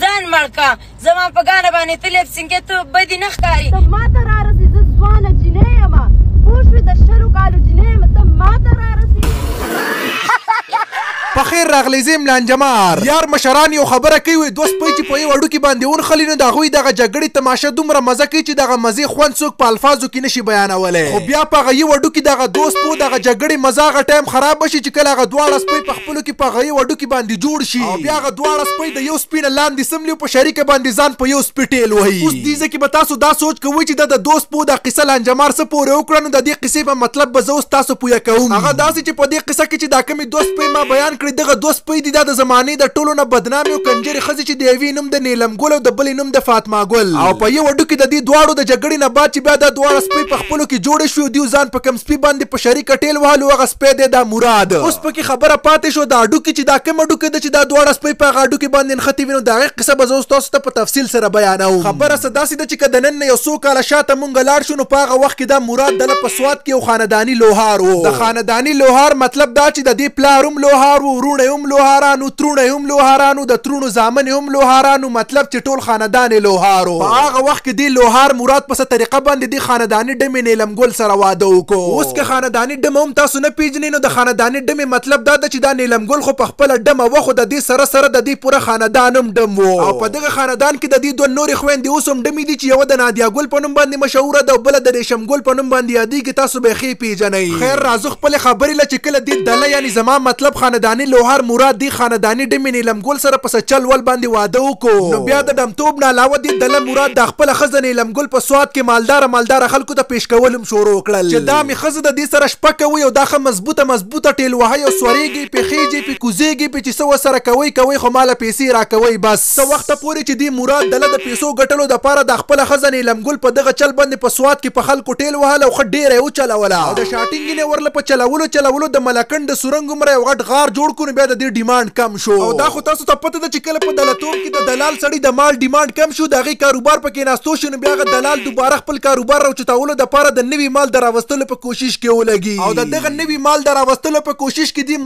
ځان مړ کا زما په ګانه باندې ته لپ سنګه ته بدی نه ښکاری ته ما ته را رسې زه ځوانه جینۍ یم پوه شوې د شلو کالو جینۍ یم ته ما ته را رسې په خیر راغلی زیم لانجمار یار مشران یو خبره کوي دوست پي چې په یو اډو کې باندې اون خلی نو دا غوي دغه جګړې تماشه دومره مزه کوي چې دغه مزه خوند څوک په الفاظو کې نشي بیانولای خو بیا په غي وډو کې دغه دوست په دغه جګړې مزه غټایم خراب شي چې کله غ دواړه سپي په خپلو کې په هغه یو هډوکي باندې جوړ شي او بیا هغه دواړه سپی د یو سپي نه لاندې څملي او په شریکه باندې ځان په یو سپي ټیل وهي. اوس دې ځای کې به تاسو دا سوچ کوئ چې دا د دو سپو دا قصه له انجمار څه پورې وکړه نو د دې قصې په مطلب به زه اوس تاسو پویه کوم هغه داسې چې په دې قصه کې چې دا کومې دو سپی ما بیان کړې دغه دو سپی دي دا د زمانې د ټولو نه بدنامې او کنجدې ډېرې ښځې چې د یوې نوم د نیلم ګل او د بلې نوم د فاطمه ګل او په یو اډو کې د دې دواړو د جګړې نه بعد چې بیا دا دواړه سپۍ په خپلو کې جوړې شوې او دیو ځان په کوم سپي باندې په شریکه ټېل وهلو هغه سپی دی دا مراد اوس پکې خبره پاتې شوه دا اډوکې چې دا کوم اډوکې ده چې دا دواړه سپۍ په هغه اډوکې باندې نښتې وي نو د هغې قصه به زه اوس تاسو ته په تفصیل سره بیانوم خبره څه داسې ده چې که د نن نه یو څو کاله شاته مونږ لاړ شو نو په هغه وخت کې دا مراد دله په سوات کې یو خانداني لوهار و د خانداني لوهار مطلب دا چې د دې پلار هم لوهار و وروڼه یې هم لوهاران تروڼه يې هم لوهارانو د تروڼو زامن يې هم لوهارانو مطلب چې ټول خاندان يې لوهار و په هغه وخت کې دې لوهار مراد په څه طريقه باندې دې خانداني ډمې نيلم ګل سره واده وکو اوس که خانداني ډمه هم تاسو نه پيژنې نو د خانداني ډمې مطلب دا ده چې دا نيلم ګل خو پخپله ډمه وه خو ددې سره سره ددې پوره خاندان هم ډم و او په دغه خاندان کې ددې دوه نورې خويندې اوس هم ډمې دي چې يوه د ناديا ګل په نوم باندې مشهوره ده او بله د ريشم ګل په نوم باندې ياديږي تاسو به يې ښې پيژنئ. خير راځو خپلې خبرې له چې کله دي دله يعني زما مطلب خانداني لوهار مراد دي خانداني ډمې نيلم ګل سره په سچل ول باندې واده وکو نو بيا د ډمتوب نه علاوه دي دله مراد دا خپله ښځه نيلم ګل په سوات کې مالداره مالداره خلکو ته پيش کول هم شروع کړل چې دا مې ښځه د دي سره شپه کوي او دا ښه مضبوطه مضبوطه ټيل وهي او سوريږي پي خيژي پي کوزيږي پي چې څه ورسره کوي کوي خو ماله پيسي راکوي بس. څه وخته پورې چې دې مراد دله د پېسو ګټلو دپاره دا خپله ښځه نېلم ګل په دغه چل باندې په سوات کې په خلکو ټېل وهله او ښه ډېره يې وچلوله او د شاټينګ نه ورله په چلولو چلولو د ملکنډ د سورنګ عمره يو غټ غار جوړ کړو نو بيا د دې ډيمانډ کم شو او دا خو تاسو ته پته ده چې کله په دله توب کې د دلال سړي د مال ډيمانډ کم شي او د هغې کاروبار په کېناستو شي نو بيا هغه دلال دوباره خپل کاروبار راوچتولو دپاره د نوي مال د راوستلو په کوشش کې ولګي او د دغه نوي مال د راوستلو په کوشش کې دې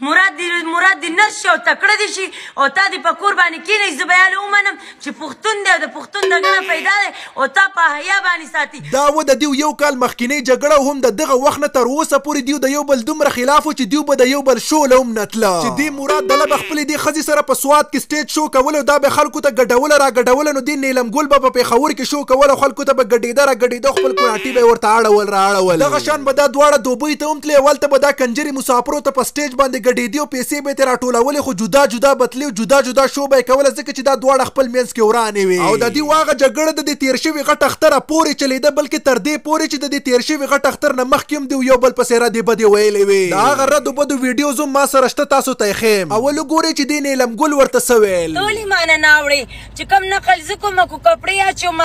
مراد دی مراد دی نرس شي او تکړه دي شي او تا دی په کور باندې کینې زه بیا له ومنم چې پښتون دی او د پښتون د ګڼه پیدا دی او تا په حیا باندې ساتي دا و د دیو یو کال مخکینۍ جګړه او هم د دغه وخت نه تر اوسه پورې دیو د یو بل دومره خلاف و چې دیو به د یو بل شو له هم نه تله چې دې مراد دله به خپلې دې ښځې سره په سوات کې سټیج شو کول او دا به خلکو ته ګډوله را ګډوله نو دې نیلم ګل به په پېښور کې شو کول او خلکو ته به ګډېده را ګډېده خپل کوناټي به یې ورته اړول را اړول دغه شان به دا دواړه دوبۍ ته هم تلې هلته به دا کنجرې مسافرو ته په سټېج باندې ګډېدي او پېسې به يې ترې راټولولې خو جدا جدا به تلې او جدا جدا شو به يې کوله ځکه چې دا دواړه خپل مينځ کې ورانې وې او د دې واغه جګړه د دې تېر شوي غټ اختره پورې چلېده بلکې تر دې پورې چې د دې تېر شوي غټ اختر نه مخکې هم ديو يو بل پسې ردې بدې ويلې وې د هغه ردو بدو ويډيوز هم ما سره شته تاسو ته يې ښيم اول وګورئ چې دې نيلم ګل ورته څه ويل ټولې مانه ناوړې چې کوم نقل زه کوم کو کپړې اچوم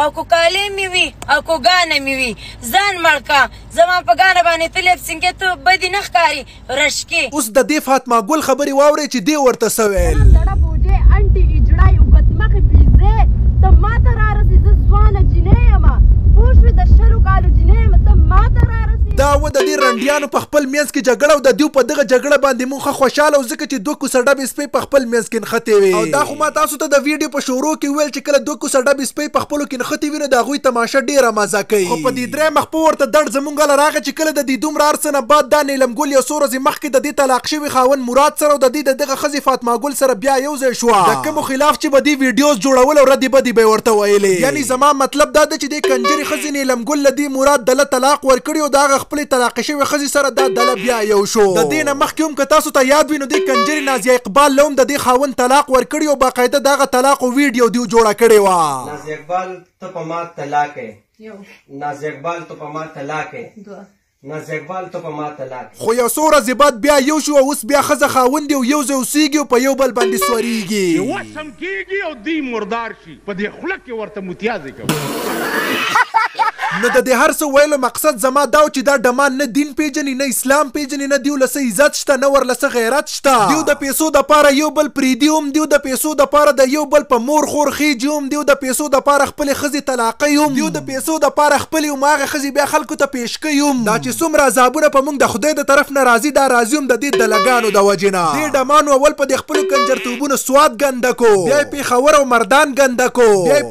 او کو کالې مې وي او کو ګانه مې وي ځان مړکا زما په ګانه باندې ته لپ سینګ کې ته بدی نه ښکاری رشکی. اوس د دې فاطمه ګل خبرې واورې چې دې ورته څه ویل. دا و د دې رنډیانو په خپل مینس کې جګړه او د دیو په دغه جګړه باندې مونږه خوشاله او ځکه چې دوه کوسه ډبې سپې په خپل مینس کې نختې وي او دا خو ما تاسو ته د ویډیو په شروع کې ویل چې کله دوه کوسه ډبې سپې په خپل کې نختې وي نو دا غوي تماشه ډیره مزه کوي خو په دې درېمه خپه ورته دړ زمونږ له راغې چې کله ددې دومره هر څه نه بعد دا نېلم ګل يو څو ورځې مخکې ددې طلاق شوي خاوند مراد سره او ددې ددغه ښځې فاطمه ګل سره بيا يو ځای شوه د کومو خلاف چې به دې ويډيوز جوړول او ردې بدې به يې ورته ويلې يعنې زما مطلب دا ده چې دې کنجرې ښځې نېلم ګل له دې مراد دله طلاق ورکړي او د هغه خپلې طلاقې شوې ښځې سره دا دله بيا يو شو ددې نه مخکې هم که تاسو ته ياد وي نو دې کنجرې نازيه اقبال له هم ددې خاوند طلاق ورکړي او باقاعده د هغه طلاقو ويډيو ديو جوړه کړې وه. نازيه اقبال ته په ما طلاق يې. نازیکبال تو په ما طلاق دوه نازیکبال تو په ما طلاق خو یو څو ورځې بعد بیا یو شو او اوس بیا ښځه خاوند او یو ځای اوسېږي او په یو بل باندې سوریږي یوه سم کېږي او دی مردار شي په دې خوله کې ورته متیازې کوي نو د دې هر څه ویلو مقصد زما دا و چې دا ډمان نه دین پېژني نه اسلام پېژني نه دیو له څه عزت شته نه ورله څه غیرت شته ديو د پيسو د پاره يو بل پريدي هم ديو د پيسو د پاره د يو بل په مور خور خيجي هم ديو د پيسو د پاره خپلې ښځې طلاقوي هم ديو د پيسو د پاره خپلې هم هغه ښځې بيا خلکو ته پيش کوي هم دا چې څومره عذابونه په موږ د خدای د طرف نه راځي دا راځي هم د دې دلګانو د وجې نه دې ډمانو اول په دې خپلو کنجرتوبونو سوات ګنده کو بيا يې پيښور او مردان ګنده کو بيا يې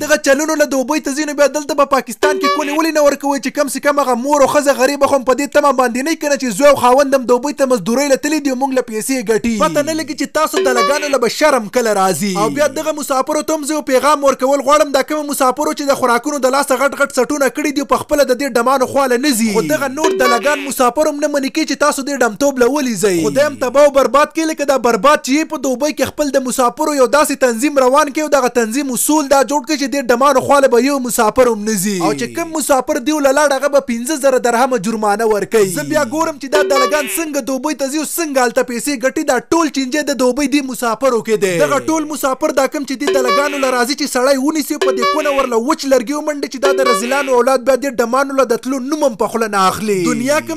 دغه چلونو له دوبۍ ته ځینو بیا دلته په پاکستان کې کونې ولې نه ورکوئ چې کم سې کم هغه مور او ښځه غریبه خو هم په دې تمه باندې نۀ کنه چې زوی او خاوند هم دوبۍ ته مزدورۍ له تللي دي او مونږ له پېسې ګټي. پته نه لګي چې تاسو دلګانو له به شرم کله راځي. او بیا دغه مسافرو ته هم زه یو پېغام ورکول غواړم دا کومو مسافرو چې د خوراکونو د لاسه غټ غټ څټونه کړي دي او پخپله د دې ډمانو خوا له نه ځي خو دغه نور دلګان مسافر هم نه مني کۀ چې تاسو دې ډمتوب له ولي ځئ خدای هم تباه او برباد کړي لکه دا برباد چې یئ په دوبۍ کې خپل د مسافرو یو داسې تنظیم روان کړئ او دغه تنظیم سول دا جوړ کړ چې دې ډمانو خوا له به يو مسافر هم نه ځي او چې کوم مسافر ديو له لاړ هغه به پنځه زره درهمه جرمانه ورکوي زه بيا ګورم چې دا دلګان څنګه دوبۍ ته ځي او څنګه هلته پيسې ګټي دا ټول چينجی د دوبۍ دې مسافرو کې دی دغه ټول مسافر دا کوم چې دې دلګانو له راځي چې سړی ونيسي په دې کونه ورله وچ لرګي ومنډي چې دا د رزيلانو اولاد بيا دې ډمانو له د تلو نوم هم په خوله نه اخلي دنيا کوم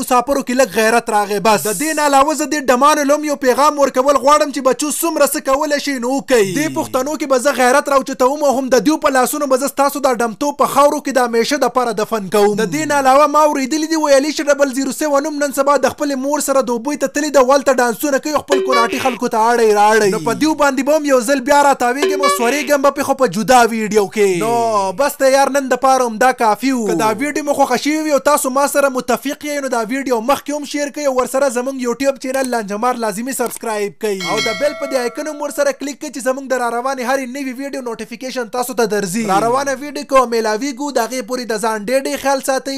مسافرو کې لږ غیرت راغی بس د دې نه علاوه زه دې ډمانو لوم یو پیغام ورکول غواړم چې بچو څومره څه کولای شئ نو وکړئ دې پښتنو کې به زه غیرت راوچتوم او هم د دیو په لاسونو به زه ستاسو دا ډمتوب په خاورو کې د همیشه د پاره دفن کوم د دې نه علاوه ما اوریدلي دي وي الیشا ډبل زیرو سیون هم نن سبا د خپلې مور سره دوبۍ ته تللې ده او هلته ډانسونه کوي او خپل کوناټي خلکو ته اړئ راړئ نو په دیو باندې به هم یو ځل بیا راتاویږم او سوریږم به پرې خو په جدا ویډیو ویډیو کې نو بس دی یار نن د پاره هم دا کافي وو که دا ویډیو مو خوښه شوی وی او تاسو ما سره متفق یی نو دا ویډیو مخکې هم شیر کړئ او ورسره زمونږ یوټیوب چینل لانجمار لازمي سبسکرایب کړئ او د بیل په دې آیکن هم ورسره کلیک کړئ چې زمونږ د راروانې هرې نوي ویډیو نوټیفیکیشن تاسو ته درځي راروانه ویډیو که ملاویږو د هغې پورې د ځان ډیر ډیر خیال ساتئ.